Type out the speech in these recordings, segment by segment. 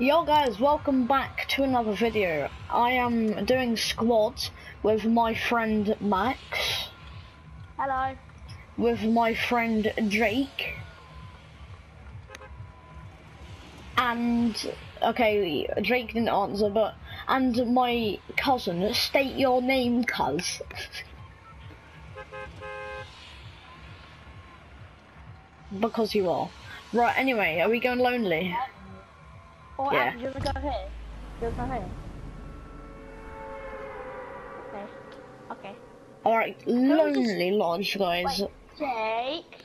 Yo guys, welcome back to another video. I am doing squads with my friend Max, Hello. with my friend Jake, and okay, Jake didn't answer, but and my cousin. State your name, cuz. because you are. Right. Anyway, are we going lonely? Or Yeah. yeah. do you want to go here? Do you want to go here? Okay. Okay. All right, lonely lodge, guys. Wait, Jake.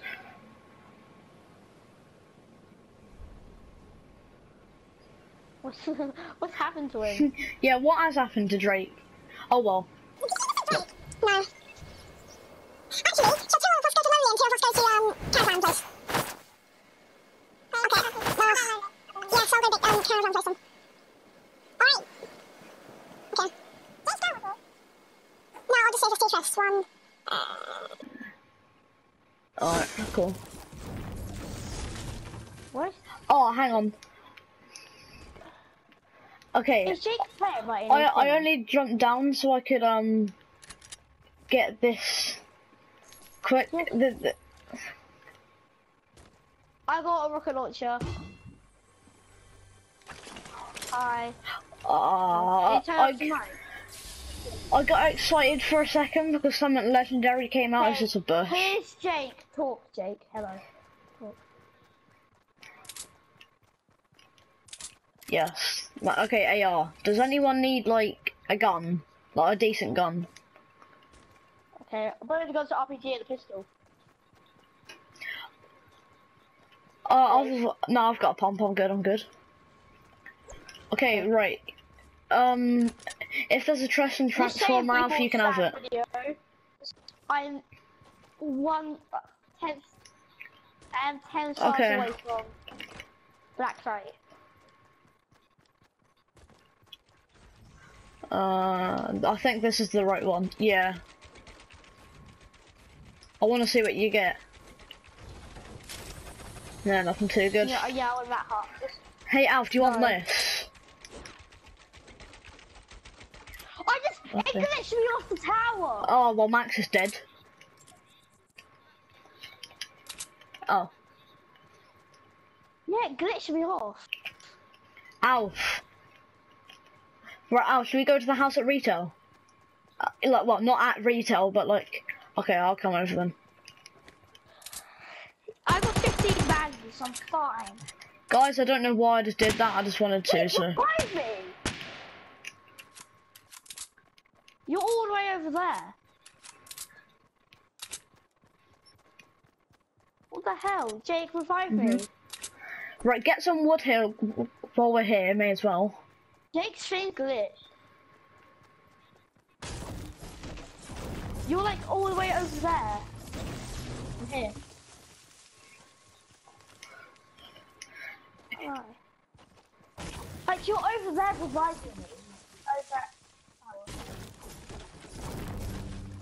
What's what's happened to him? Yeah, what has happened to Drake? Oh well. No. Actually, so two of us go to Lonely and two of us go to um Caravan Place. Okay. Well, yes, I'll go to um Caravan Place then. Alright. Okay. Let's go. No, I'll just save us two chests. One. Alright, cool. what? Oh, hang on. Okay, Is Jake by I I only jumped down so I could um get this quick. The, the, I got a rocket launcher. Hi. uh, Can you turn I. I got excited for a second because something legendary came out. It's just a bush. Here's Jake. Talk, Jake. Hello. Talk. Yes. Okay, AR. Does anyone need like a gun, like a decent gun? Okay, I'm going to go to RPG and a pistol. Uh, I've no, I've got a pump. I'm good. I'm good. Okay, right. Um, if there's a trust and transformer alpha, you can have it. Video, I'm one uh. I am ten stars Okay. away from Black Friday. Uh, I think this is the right one. Yeah. I want to see what you get. No, nothing too good. Yeah, yeah, I want that heart. Hey, Alf, do you want this? I just it glitched me off the tower. Oh, well, Max is dead. Oh, Yeah, it glitched me off. Alf. Right, Alf, should we go to the house at retail? Uh, like, well, not at retail, but like, okay, I'll come over then. I got 15 bandages. I'm fine. Guys, I don't know why I just did that. I just wanted to, so. Revive me. You're all the way over there. What the hell? Jake, revive me. Mhm. Right, get some wood here while we're here. May as well. Jake's thing glitched. You're like all the way over there. I'm here. Like you're over there reviving me.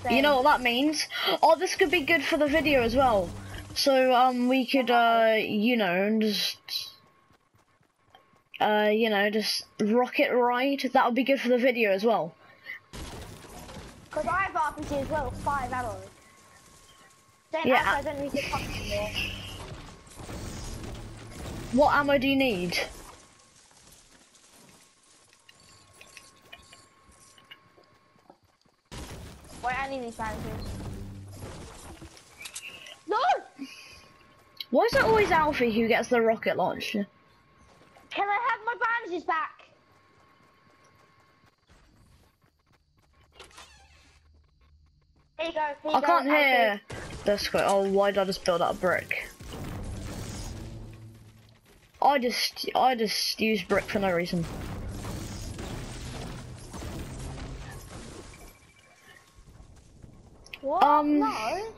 Over. You know what that means? Oh, this could be good for the video as well. So, um, we could, uh, you know, just, uh, you know, just rock it right. That would be good for the video as well. Because I have RPG as well, five arrows. Then Yeah, after I don't need to punch anymore. What ammo do you need? Wait, I need these bandages. No! Why is it always Alfie who gets the rocket launcher? Can I have my bandages back? Here you go. Here you I go, can't hear. That's good. Oh, why did I just build up brick? I just, I just use brick for no reason. What? Um, No.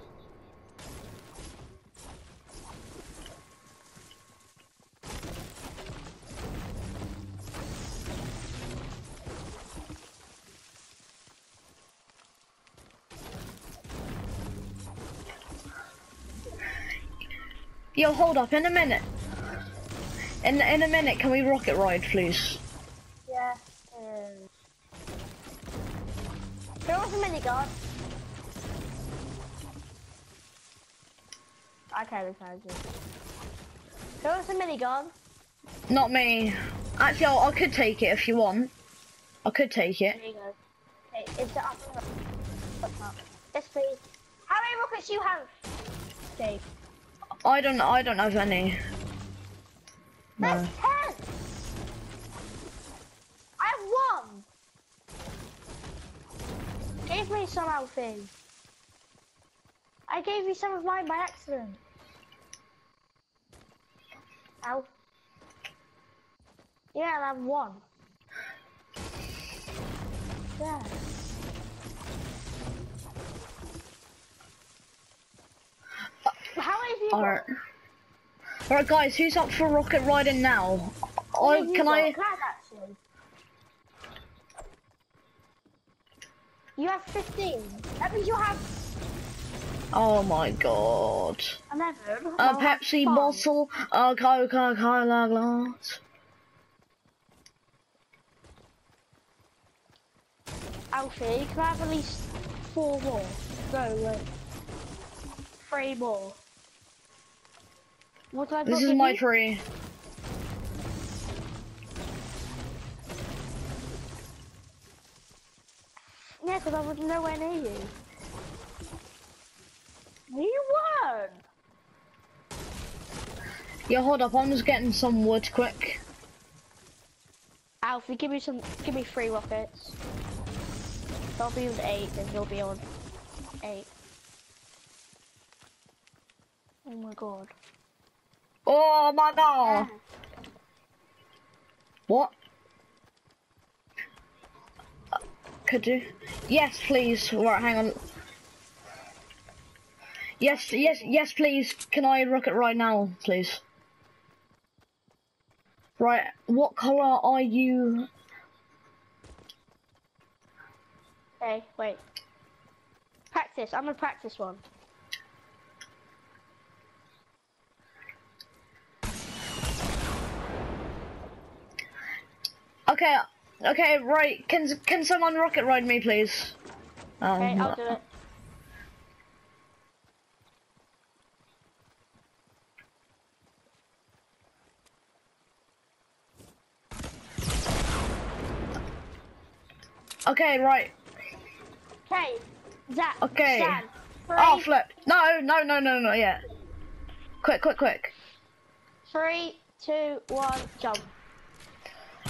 Yo, hold up in a minute. In in a minute, can we rocket ride, please? Yeah. Um, there was a minigun. Okay, we found you. There was a minigun. Not me. Actually, I, I could take it if you want. I could take it. There you go. Hey, is it up? Yes, please. How many rockets do you have? Jake. I don't. I don't have any. No. I have one. Give me some, Alfie. I gave you some of mine by accident. Alf. Yeah, and I have one. Yeah. How many have you got? Alright. Alright, guys, who's up for rocket riding now? Oh, I many can? I? Glad. You have 15. That means you have Oh my god. 11. A I'll Pepsi bottle, a Coca-Cola glass. Alfie, can I have at least four more? No, wait. Uh, three more. What This is my tree. Yeah, because I was nowhere near you. You weren't! Yeah, hold up, I'm just getting some wood quick. Alfie, give me some, give me three rockets. I'll be on eight, and you'll be on eight. Oh my god. Oh my god! What? Uh, Could you? Yes, please. Right, hang on. Yes, yes, yes, please. Can I rocket right now, please? Right, what color are you? Okay, wait. Practice, I'm gonna practice one. Okay, okay, right. Can can someone rocket ride me, please? Um, Okay, I'll do it. Okay, right. Okay, Zach. Okay. Stan, three, Oh, flip. No, no, no, no, no, yeah. Quick, quick, quick. three, two, one, jump.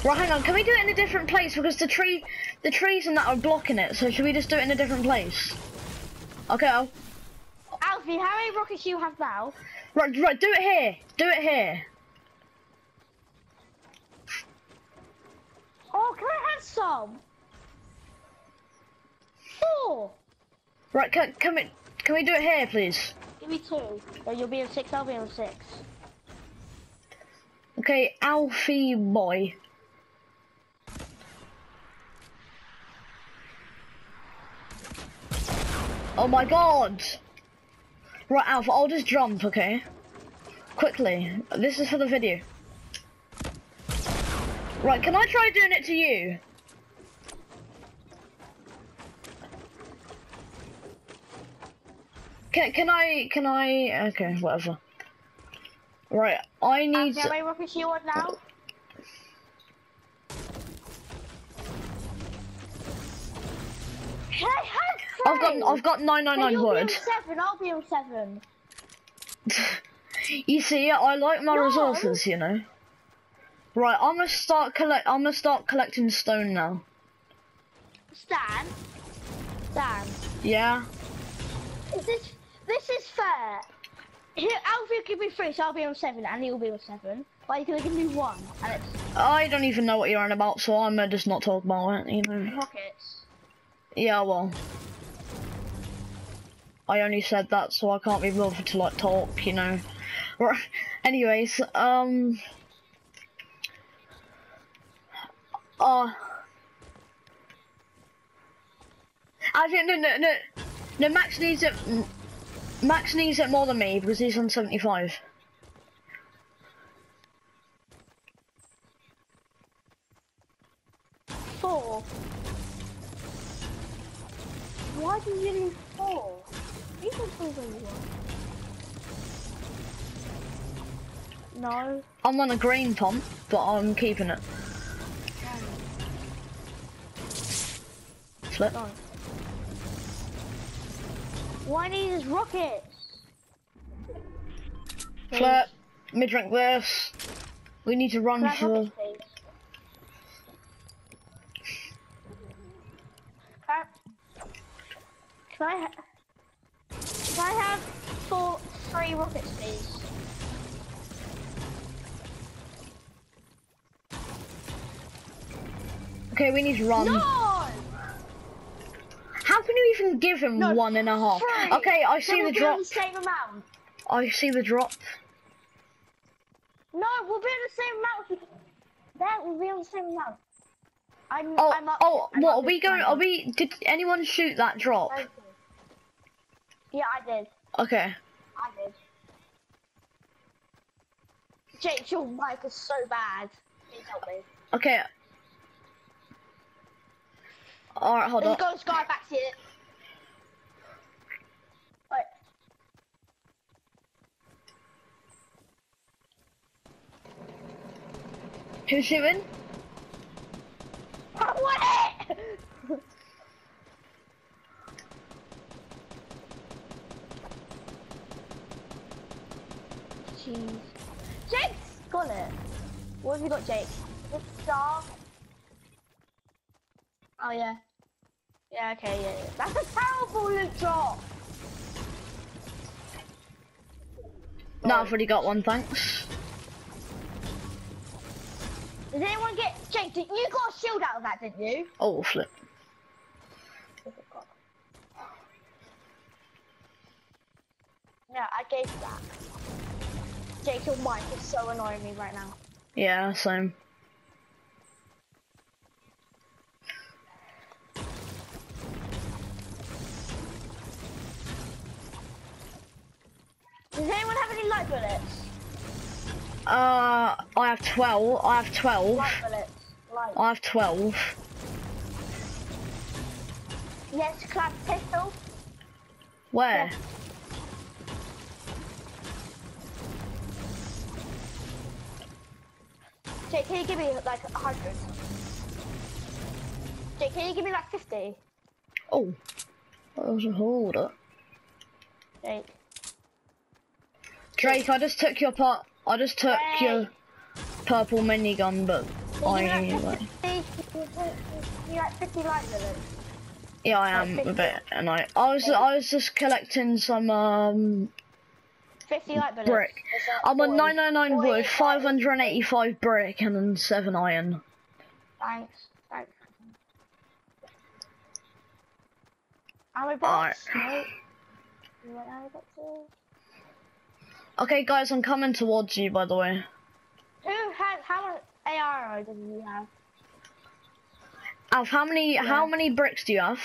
Right, hang on. Can we do it in a different place because the tree, the trees and that are blocking it? So should we just do it in a different place? Okay. I'll, Alfie, how many rockets do you have now? right, right. Do it here. Do it here. Oh, can I have some? Four. Right. Can can we can we do it here, please? Give me two. Then you'll be on six, I'll be on six. Okay, Alfie boy. Oh my god! Right, Alf, I'll just jump, okay? Quickly. This is for the video. Right, can I try doing it to you? Can, can I, can I, okay, whatever. Right, I um, need how many rockets do you now? Can I have I've got. I've got Then 999 you'll wood. seven, I'll be on seven. You see, I like my No. resources, you know. Right, I'm gonna start collect. I'm gonna start collecting stone now. Stan? Stan, Yeah. is this, this is fair. Here, Alfie give me three, so I'll be on seven, and he'll be on seven. But he's gonna give me one, and it's I don't even know what you're on about, so I'm gonna just not talk about it. You know. rockets. Yeah, well. I only said that so I can't be bothered to like talk, you know. Right. Anyways, um, uh, think no, no, no, no. Max needs it. Max needs it more than me because he's on seventy-five. Four. Why do you? No. I'm on a green pump, but I'm keeping it. Flip. No. Why need his rockets? Flip. Let me drink this. We need to run Can for. rockets. Can I, can I, ha- can I have four, three rockets, please? Okay, we need to run. No! How can you even give him No, one and a half? Three! Okay, I see Then the we'll drop. the same amount. I see the drop. No, we'll be on the same amount. Then we'll be on the same amount. I'm, Oh, I'm oh, I'm what are we going? time. Are we? Did anyone shoot that drop? Yeah, I did. Okay. I did. Jake, your mic is so bad. Please help me. Okay. All right, hold on. Let's go, Sky, back to it. Who's shooting? I want it! Jeez. Jake's got it. What have you got, Jake? It's star. Oh, yeah. Yeah, okay, yeah, yeah. That's a terrible loot drop. No, I've already got one, thanks. Did anyone get... Jake, did, you got a shield out of that, didn't you? Oh, flip. No, I gave you that. Jake, your mic is so annoying me right now. Yeah, same. Does anyone have any light bullets? Uh, I have 12. I have 12. Light bullets. Light. I have 12. Yes, clap pistol. Where? Jake, can you give me like a hundred? Jake, can you give me like fifty? Oh. That was a holder. Jake. Drake, I just took your part. I just took Hey. your purple minigun, but I you me like, like 50, give like 50 light bullets? yeah, I am a bit, and I, I was, I was just collecting some um 50 light bullets. brick. I'm on 999 wood, 585 brick, and then seven iron. Thanks. Thanks. Alright. box? No. You want armor boxes? Okay, guys, I'm coming towards you. By the way, Who has, how much AR do you have? Alf, how many, how many bricks do you have?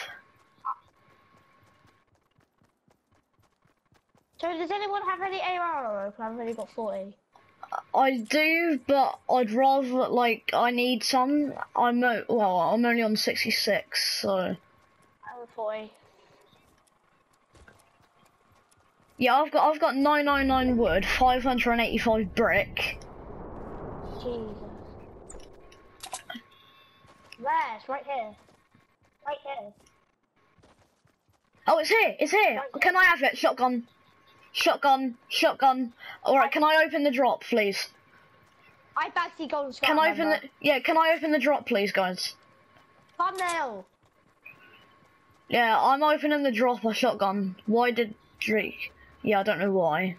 So does anyone have any AR? I've only got 40. I do, but I'd rather like I need some. I'm o- well, I'm only on 66, so I'm 40. yeah, I've got I've got 999 wood, 585 brick. Jesus. Where? It's right here. Right here. Oh, it's here, it's here. Can I have it? Shotgun, shotgun, shotgun. All right, can I open the drop, please? I the golden scar. Can I open remember? the yeah? Can I open the drop, please, guys? Thumbnail. Yeah, I'm opening the drop a shotgun. Why did Drake? Yeah, I don't know why.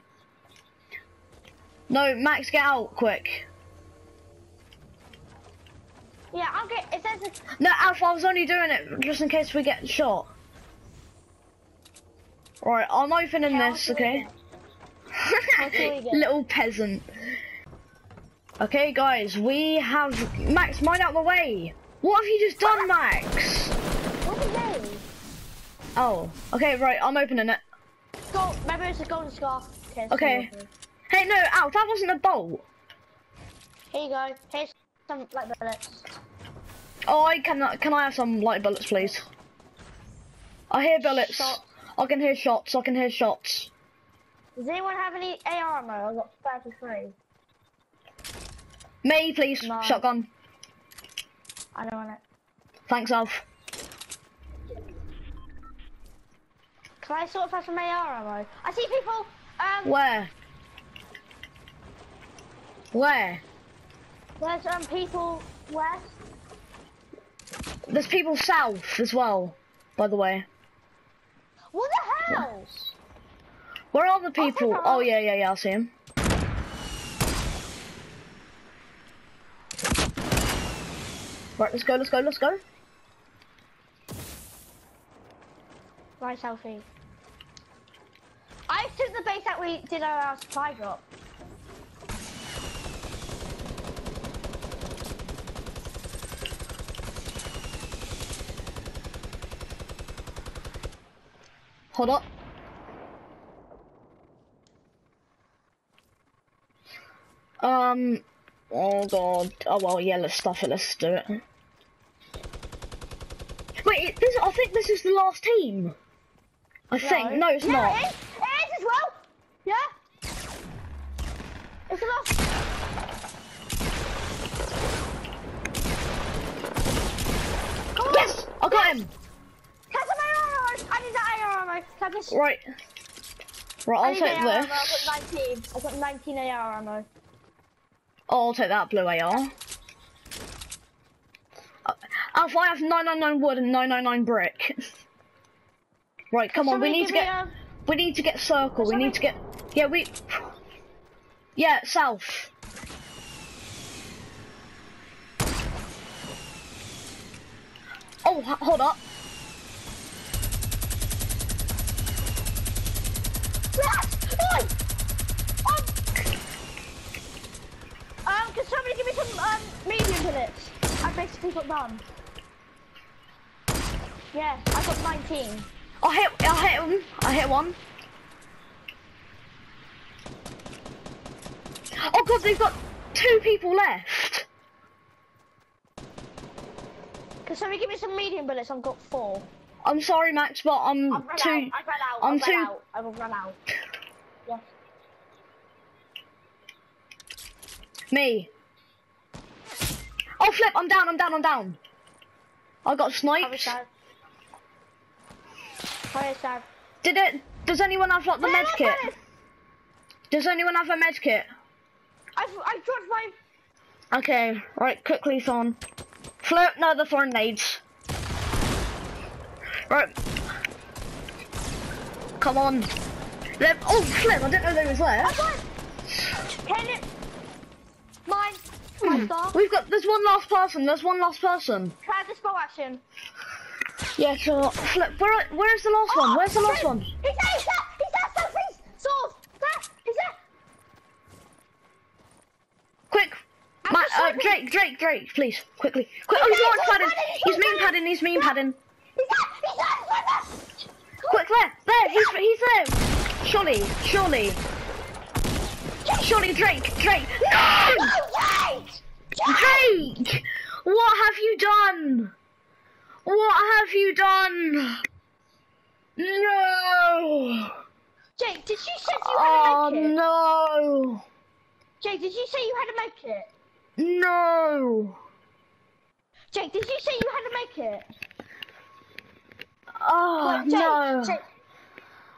No, Max, get out quick. Yeah, I'll get. It says. No, Alpha, I was only doing it just in case we get shot. Right, I'm opening this, okay? I'll do it again. Little peasant. Okay, guys, we have Max. Mine out the way. What have you just done, Max? What? Oh, okay, right. I'm opening it. Gold. Remember, it's a golden scar. Okay. Okay. Hey, no, Alf, that wasn't a bolt. Here you go. Here's some light bullets. Oh, I can. Can I have some light bullets, please? I hear bullets. Shot. I can hear shots. I can hear shots. Does anyone have any AR ammo? I've got 33. Me, please. No. Shotgun. I don't want it. Thanks, Alf. Can I sort of have some AR ammo? I see people. Um, Where? Where? there's um people west. There's people south as well, by the way. What the hell? Where are the people? hello. Oh, yeah, yeah, yeah, I see him. Right, let's go, let's go, let's go. Right, selfie. I took the base that we did our supply drop. Hold up. Um, oh god. Oh well, yeah, let's stuff it, let's do it. Wait, this, I think this is the last team. I think. No, it's yeah, not. It is. It is as well. Yeah. It's the last. Yes! I got him! Catch some AR ammo. I need that Catch this. Right. Right, I'll take this. I've got 19. I've got 19 AR ammo. Oh, I'll take that blue AR. Uh, Alpha, I have 999 wood and 999 brick. right, come on, we need to get... um, We need to get circle. We need to get. Yeah, we. Yeah, south. Oh, hold up. Um, can somebody give me some um, medium bullets? I basically got none. Yes, I got 19. I hit. I hit him. I hit one. Oh god, they've got two people left. Can somebody give me some medium bullets? I've got four. I'm sorry, Max, but I'm I've too. out. I've run out. I'm I've too- run out. I've run out. Yes. Me. Oh flip! I'm down. I'm down. I'm down. I got sniped. Sad. Hurry, Sad. Did it? Does anyone have like the med kit? Does anyone have a med kit? I've, I've dropped my... Okay, right, quickly, Thorn. Flip, no, the Thorn nades. Right. Come on. Let, oh, Flip, I didn't know they was there. Can it... Mine. My star. We've got, there's one last person, there's one last person. Try this bow action. Yeah, sure. Flip, where, where's the last one? Where's the last one? He's there, he's there, he's there, Sophie's sword. There, he's there. Quick. Just uh. Drake, Drake, Drake, please, quickly. Quick, oh, He's he's he's padding. he's mean padding, he's mean padding. He's there, he's there. Quick, there, there, he's, he's there. Surely, surely. Surely, Drake, Drake. No! Oh, Jake! Drake! What have you done? What have you done? No! Jake, did you say you Oh had to make it? no! Jake, did you say you had to make it? No! Jake, did you say you had to make it? Oh Jake, no! Jake,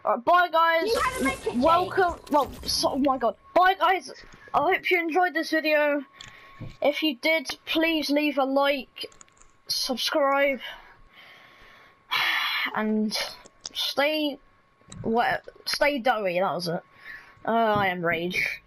Alright, bye guys. You had make it, Jake. Welcome. Well, so, oh my god. Bye guys. I hope you enjoyed this video. If you did, please leave a like, subscribe, and stay. What? Stay doughy. That was it. Uh, I am rage.